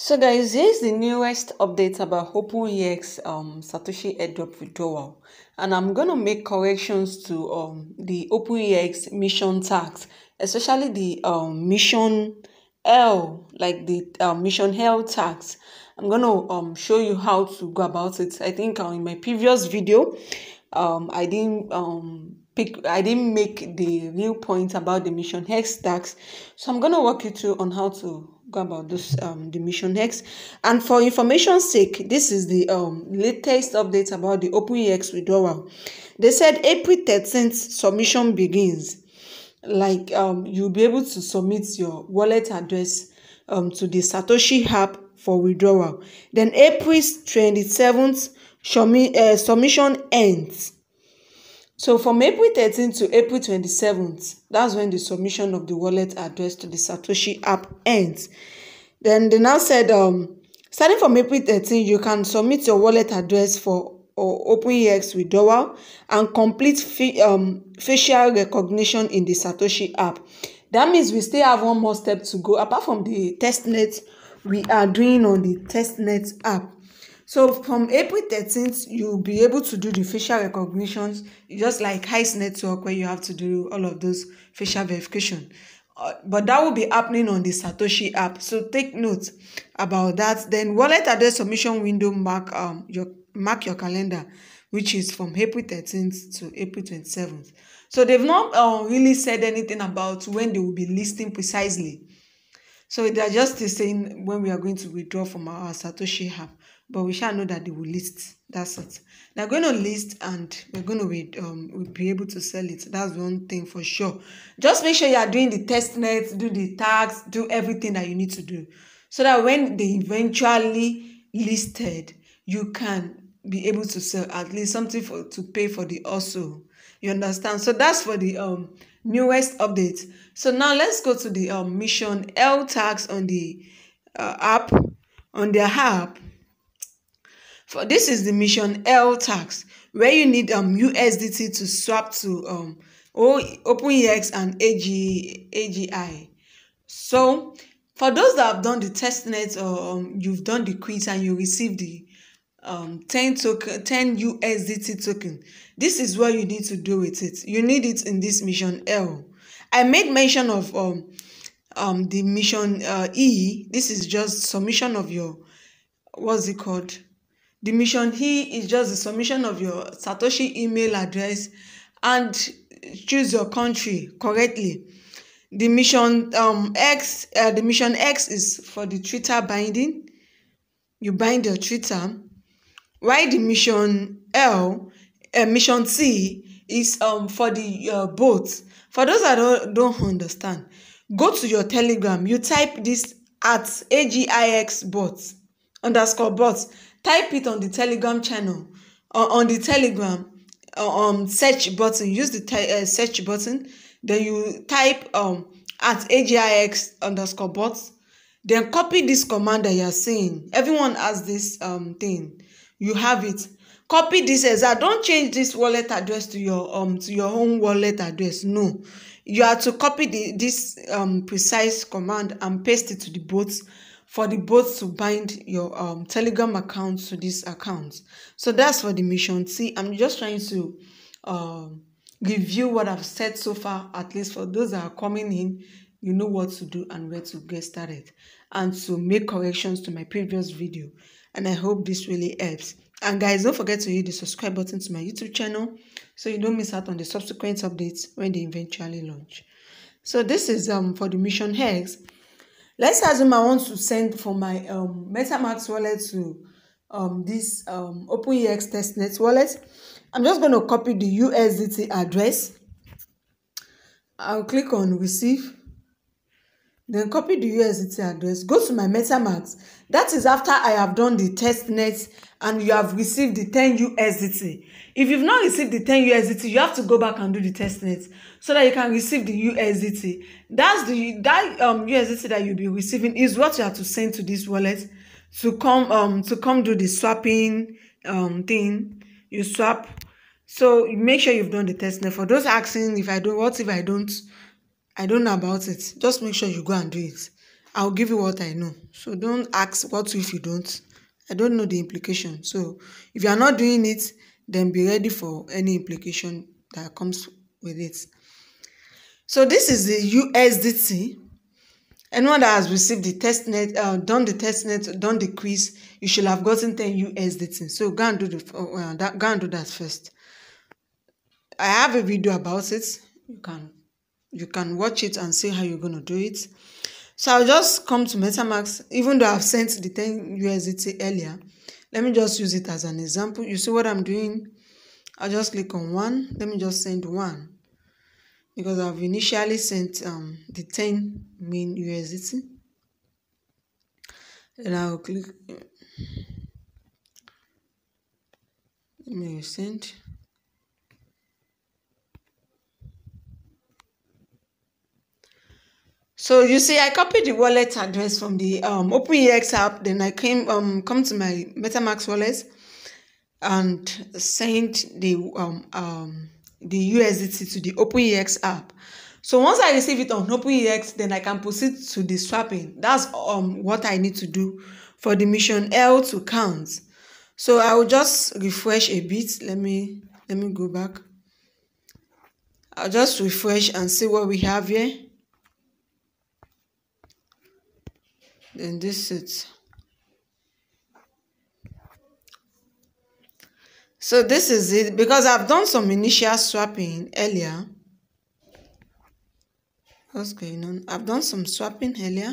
So guys, here's the newest update about OpenEX um, Satoshi airdrop withdrawal. And I'm going to make corrections to um, the OpenEX mission tags, especially the um, mission L, like the um, mission L tags. I'm going to um, show you how to go about it. I think uh, in my previous video, um, I didn't um, pick, I didn't make the real point about the mission hex tags. So I'm going to walk you through on how to go about this um mission hex and for information's sake this is the um latest update about the openex withdrawal. They said april 13th submission begins. Like um you'll be able to submit your wallet address um to the satoshi app for withdrawal. Then april 27th uh, submission ends so from April 13th to April 27th, that's when the submission of the wallet address to the Satoshi app ends. Then they now said, um, starting from April 13th, you can submit your wallet address for or OpenEX withdrawal and complete um, facial recognition in the Satoshi app. That means we still have one more step to go apart from the testnet we are doing on the testnet app. So from April 13th, you'll be able to do the facial recognitions, just like Heist Network, where you have to do all of those facial verification. Uh, but that will be happening on the Satoshi app. So take note about that. Then wallet address submission window mark um your mark your calendar, which is from April 13th to April 27th. So they've not uh, really said anything about when they will be listing precisely. So they're just saying when we are going to withdraw from our Satoshi app but we shall know that they will list. That's it. They're going to list and we're going to be, um, we'll be able to sell it. That's one thing for sure. Just make sure you are doing the test nets, do the tags, do everything that you need to do. So that when they eventually listed, you can be able to sell at least something for to pay for the also. You understand? So that's for the um newest update. So now let's go to the um mission L tags on the uh, app on their app for this is the mission L tax where you need um USDT to swap to um OpenEX and AG, AGI. So for those that have done the testnet or um, you've done the quiz and you receive the um 10 token 10 USDT token, this is what you need to do with it. You need it in this mission L. I made mention of um um the mission uh, E. This is just submission of your what's it called? The mission here is just the submission of your Satoshi email address and choose your country correctly. The mission um, X, uh, the mission X is for the Twitter binding. You bind your Twitter. Why the mission L, uh, mission C is um for the uh, bots. For those that don't, don't understand, go to your Telegram. You type this at AGIX bots underscore bots. Type it on the telegram channel uh, on the telegram uh, um search button. Use the uh, search button. Then you type um at agix underscore bots. Then copy this command that you're seeing. Everyone has this um thing. You have it copy this exact don't change this wallet address to your um to your own wallet address. No. You are to copy the this um precise command and paste it to the bots for the both to bind your um, telegram account to this account. So that's for the mission see i'm just trying to um, review what i've said so far at least for those that are coming in you know what to do and where to get started and to make corrections to my previous video. And i hope this really helps and guys don't forget to hit the subscribe button to my youtube channel so you don't miss out on the subsequent updates when they eventually launch so this is um for the mission hex let's assume I want to send from my um, MetaMask wallet to um, this um, OpenEX testnet wallet. I'm just going to copy the USDT address. I'll click on receive. Then copy the USDT address. Go to my MetaMask. That is after I have done the testnet and you have received the 10 USDT. If you've not received the 10 USDT, you have to go back and do the testnet so that you can receive the USDT. That's the that um USDT that you'll be receiving is what you have to send to this wallet to come um to come do the swapping um thing. You swap. So make sure you've done the testnet. For those asking if I don't, what if I don't, I don't know about it. Just make sure you go and do it. I'll give you what I know. So don't ask what if you don't. I don't know the implication. So if you are not doing it, then be ready for any implication that comes with it. So this is the USDT. Anyone that has received the test net, uh, done the test net, done the quiz, you should have gotten 10 USDT. So go and do the uh, that, go and do that first. I have a video about it. You can you can watch it and see how you're gonna do it. So I'll just come to MetaMask, even though I've sent the 10 USDT earlier. Let me just use it as an example. You see what I'm doing? I'll just click on one. Let me just send one because I've initially sent um, the 10 main USDT. And I'll click. Let me send. So you see, I copied the wallet address from the um, OpenEX app. Then I came um come to my MetaMask wallet and sent the um um the USDT to the OpenEX app. So once I receive it on OpenEX, then I can proceed to the swapping. That's um what I need to do for the mission L to count. So I will just refresh a bit. Let me let me go back. I'll just refresh and see what we have here. Then this is so this is it because I've done some initial swapping earlier. What's going on? I've done some swapping earlier.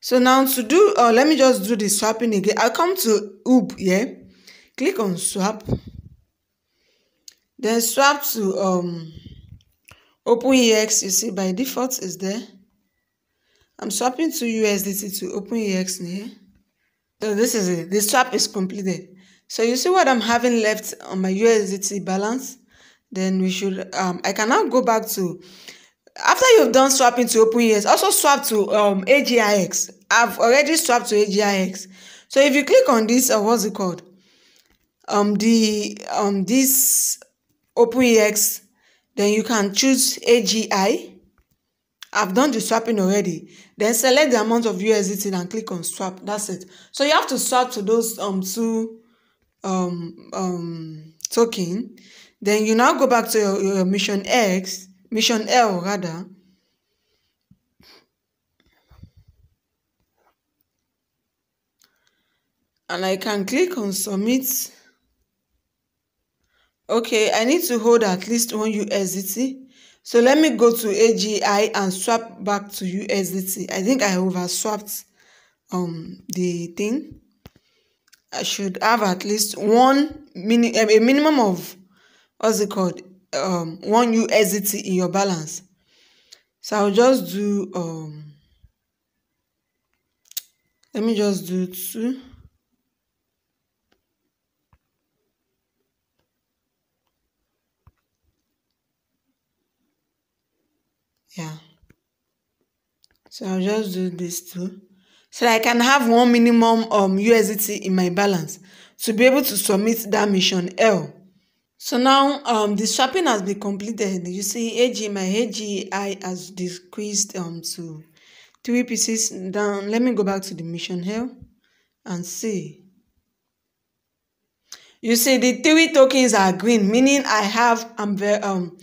So now to do uh, let me just do the swapping again. I'll come to UB yeah? Click on swap. Then swap to um OpenEX you see by default is there I'm swapping to USDT to OpenEX here. So this is it. The swap is completed. So you see what I'm having left on my USDT balance? Then we should, um, I can now go back to, after you've done swapping to OpenEX, also swap to um, AGIX. I've already swapped to AGIX. So if you click on this, uh, what's it called? Um, the, um, this OpenEX, then you can choose AGI I've done the swapping already. Then select the amount of USDT and click on swap. That's it. So you have to swap to those um two um um token. Then you now go back to your, your mission X, mission L rather. And I can click on submit. Okay, I need to hold at least one USDT so let me go to AGI and swap back to USDT. I think I over swapped um the thing. I should have at least one mini a minimum of what's it called um one USDT in your balance. So I'll just do um let me just do two. Yeah. So I'll just do this too. So I can have one minimum um USDT in my balance to be able to submit that mission. L. So now um the swapping has been completed. You see AG my AGI has decreased um to three pieces down. Let me go back to the mission L and see you see the three tokens are green meaning I have very um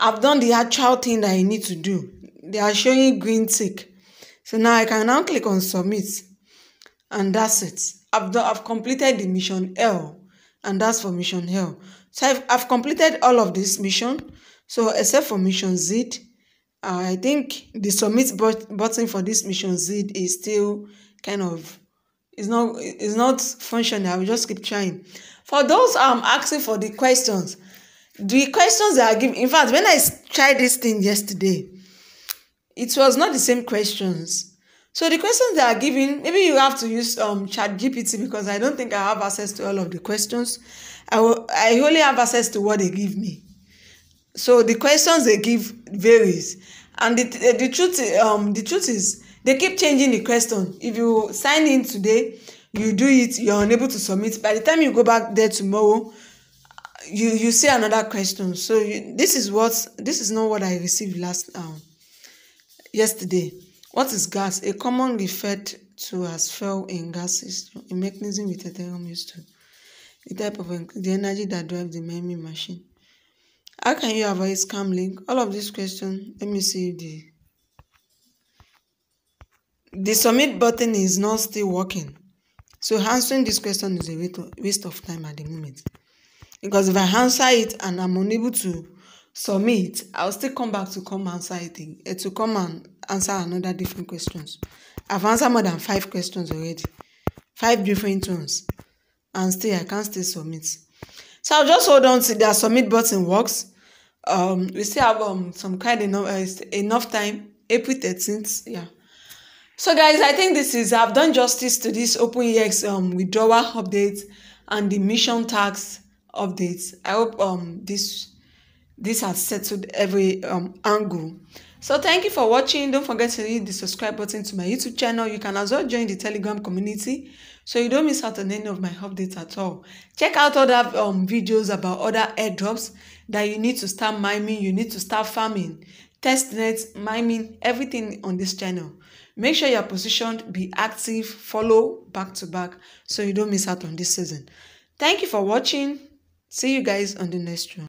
I've done the actual thing that I need to do. They are showing green tick. So now I can now click on submit and that's it. I've done, I've completed the mission L and that's for mission L. So I've, I've completed all of this mission. So except for mission Z, uh, I think the submit button for this mission Z is still kind of it's not it's not functioning. I will just keep trying. For those um asking for the questions, the questions they are giving in fact when i tried this thing yesterday it was not the same questions. So the questions they are giving maybe you have to use um chat gpt because i don't think i have access to all of the questions. I will i only have access to what they give me. So the questions they give varies. And the, the, the truth um the truth is they keep changing the question. If you sign in today you do it you're unable to submit. By the time you go back there tomorrow you you see another question so you, this is what this is not what i received last um yesterday What is gas? A common referred to as fuel in gases, a mechanism with Ethereum used to the type of the energy that drives the memory machine. How can you avoid scam link? All of these questions, let me see the the submit button is not still working. So answering this question is a waste of time at the moment. Because if I answer it and I'm unable to submit, I'll still come back to come answer it uh, to come and answer another different questions. I've answered more than five questions already. Five different ones. And still I can't still submit. So I'll just hold on to that submit button works. Um we still have um some kind of uh, enough time. April 13th. Yeah. So guys, I think this is I've done justice to this OpenEX um, withdrawal update and the mission tax updates. I hope um this this has settled every um angle. So thank you for watching. Don't forget to hit the subscribe button to my YouTube channel. You can as well join the Telegram community so you don't miss out on any of my updates at all. Check out other um videos about other airdrops that you need to start mining, you need to start farming, testnet, mining, everything on this channel. Make sure you're positioned, be active, follow back to back so you don't miss out on this season. Thank you for watching. See you guys on the next one.